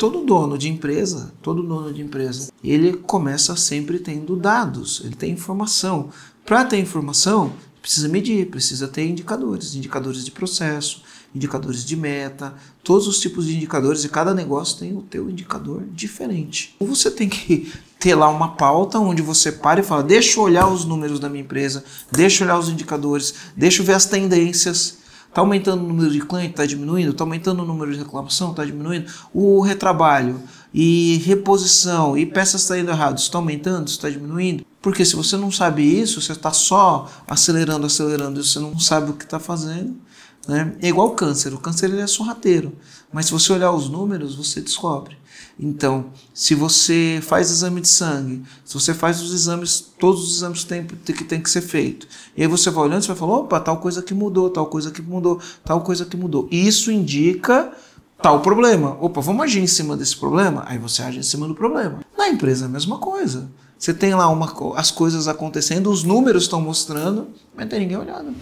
todo dono de empresa, todo dono de empresa, ele começa sempre tendo dados, ele tem informação. Para ter informação, precisa medir, precisa ter indicadores, indicadores de processo, indicadores de meta, todos os tipos de indicadores e cada negócio tem o teu indicador diferente. Ou você tem que ter lá uma pauta onde você para e fala: deixa eu olhar os números da minha empresa, deixa eu olhar os indicadores, deixa eu ver as tendências. Está aumentando o número de clientes, está diminuindo? Está aumentando o número de reclamação, está diminuindo? O retrabalho e reposição e peças saindo errado, está aumentando, está diminuindo? Porque se você não sabe isso, você está só acelerando, acelerando, você não sabe o que está fazendo, né? É igual o câncer. O câncer ele é sorrateiro. Mas se você olhar os números, você descobre. Então, se você faz exame de sangue, se você faz os exames, todos os exames que tem, que ser feito, e aí você vai olhando, você vai falar, opa, tal coisa que mudou, tal coisa que mudou, tal coisa que mudou. Isso indica tal problema. Opa, vamos agir em cima desse problema? Aí você age em cima do problema. Na empresa é a mesma coisa. Você tem lá uma, as coisas acontecendo, os números estão mostrando, mas não tem ninguém olhando.